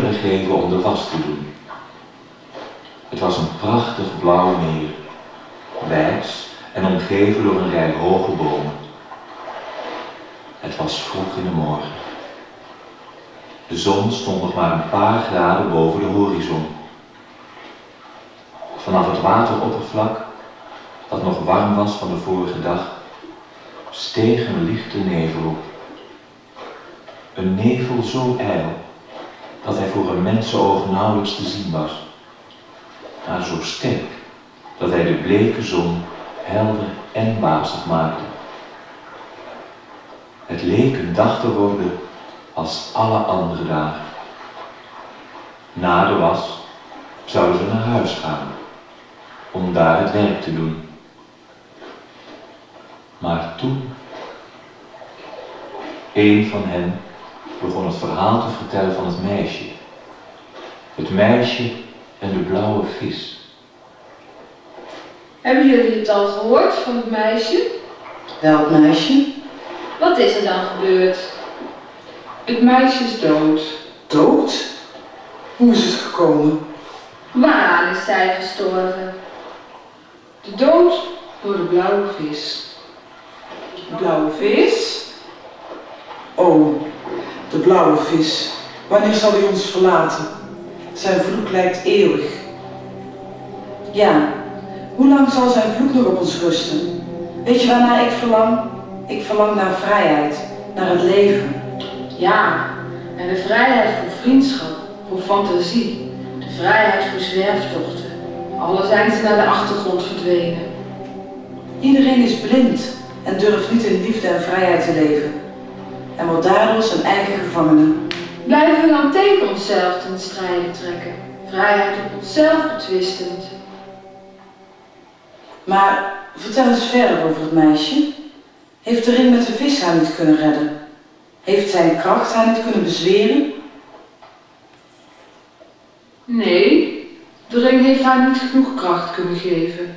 Meer begeven om de was te doen. Het was een prachtig blauw meer, wijds en omgeven door een rij hoge bomen. Het was vroeg in de morgen. De zon stond nog maar een paar graden boven de horizon. Vanaf het wateroppervlak, dat nog warm was van de vorige dag, steeg een lichte nevel op. Een nevel zo ijl dat hij voor een mensenoog nauwelijks te zien was, maar zo sterk dat hij de bleke zon helder en wazig maakte. Het leek een dag te worden als alle andere dagen. Na de was zouden ze naar huis gaan om daar het werk te doen. Maar toen, een van hen begon het verhaal te vertellen van het meisje. Het meisje en de blauwe vis. Hebben jullie het al gehoord van het meisje? Welk meisje? Wat is er dan gebeurd? Het meisje is dood. Dood? Hoe is het gekomen? Waaraan is zij gestorven? De dood door de blauwe vis. De blauwe vis? Oh, de blauwe vis. Wanneer zal hij ons verlaten? Zijn vloek lijkt eeuwig. Ja, hoe lang zal zijn vloek nog op ons rusten? Weet je waarnaar ik verlang? Ik verlang naar vrijheid, naar het leven. Ja, en de vrijheid voor vriendschap, voor fantasie, de vrijheid voor zwerftochten. Alle zijn ze naar de achtergrond verdwenen. Iedereen is blind en durft niet in liefde en vrijheid te leven. En wordt daardoor zijn eigen gevangene. Blijven we dan tegen onszelf ten strijde trekken, vrijheid op onszelf betwistend. Maar vertel eens verder over het meisje. Heeft de ring met de vis haar niet kunnen redden? Heeft zijn kracht haar niet kunnen bezweren? Nee, de ring heeft haar niet genoeg kracht kunnen geven.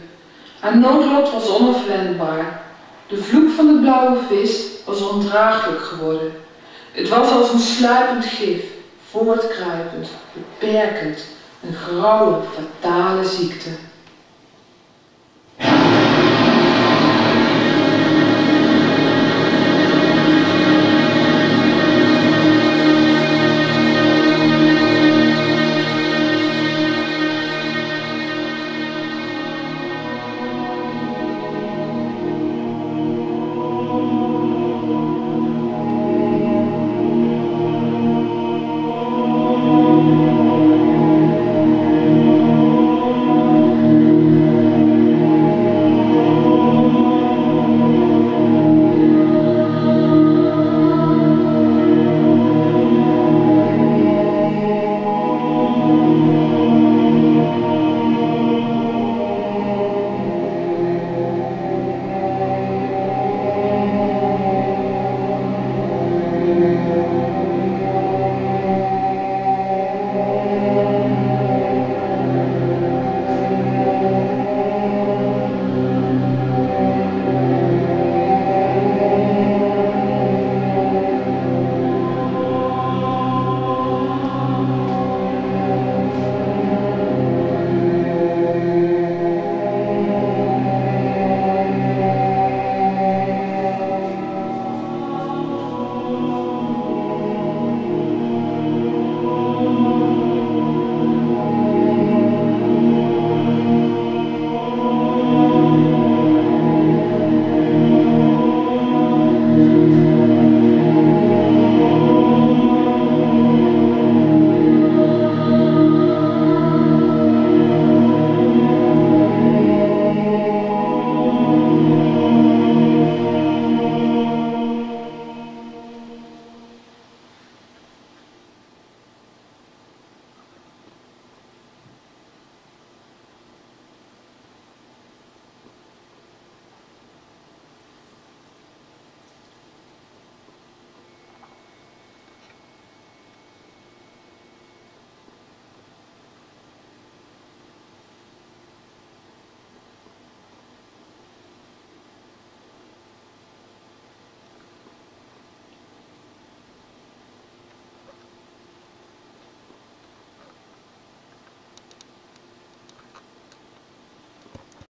Haar noodlot was onafwendbaar. De vloek van de blauwe vis was ondraaglijk geworden. Het was als een sluipend gif, voortkruipend, beperkend, een grauwe, fatale ziekte.